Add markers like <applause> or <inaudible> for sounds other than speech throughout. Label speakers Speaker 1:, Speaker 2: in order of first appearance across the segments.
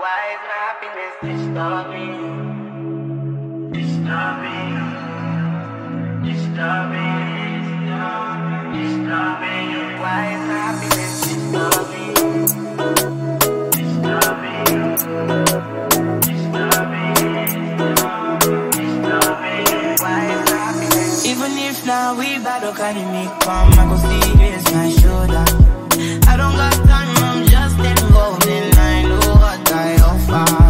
Speaker 1: Why is my happiness disturbing? Disturbing, disturbing, disturbing. Why is happiness disturbing? Disturbing, disturbing, disturbing. Why is happiness?
Speaker 2: Even if now we battle, can you make calm? I go see, raise my shoulder. I don't got time bye.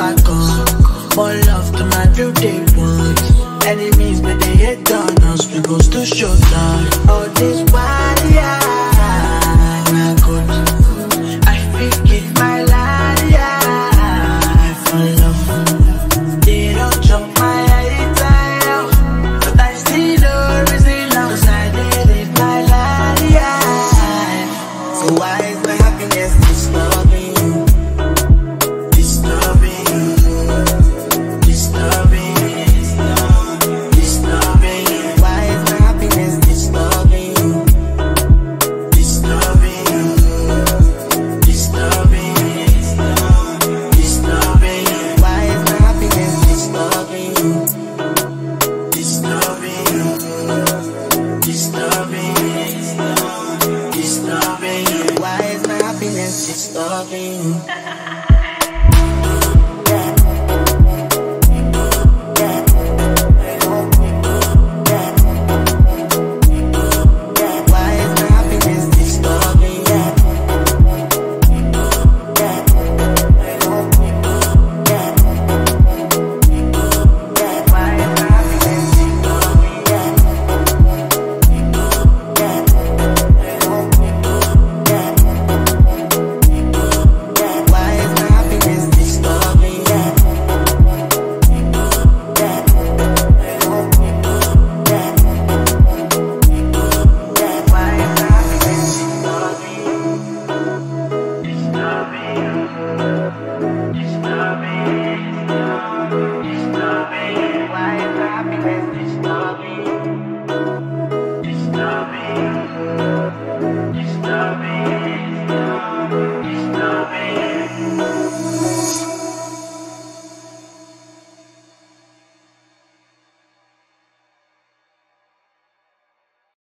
Speaker 2: I go. For love to my
Speaker 1: beauty. something. <laughs>